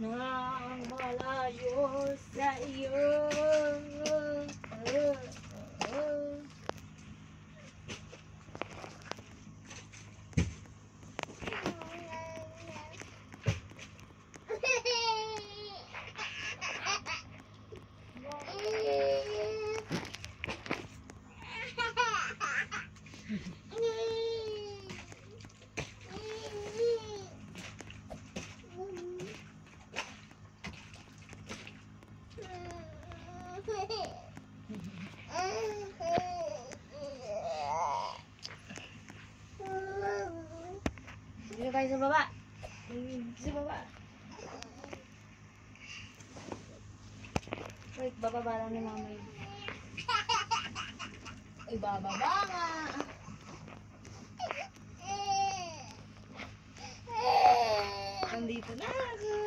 na ang malayo sa iyo. Oh, oh, oh. Dito tayo sa baba. Sa baba. Wait, bababa lang ni mama yun. Ay, bababa nga. Nandito na ako.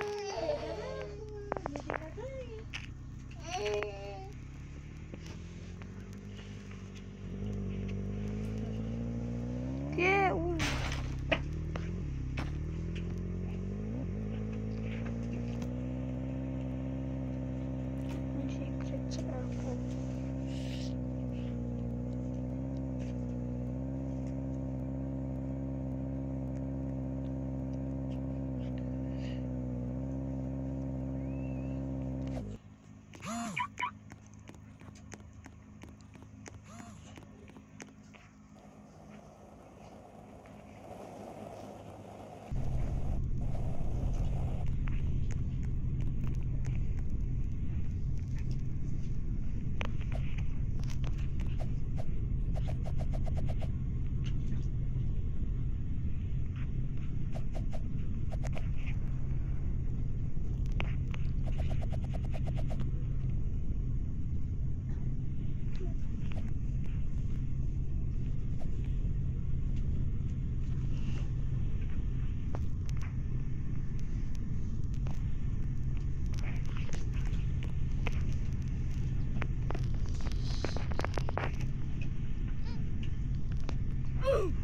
Ooh.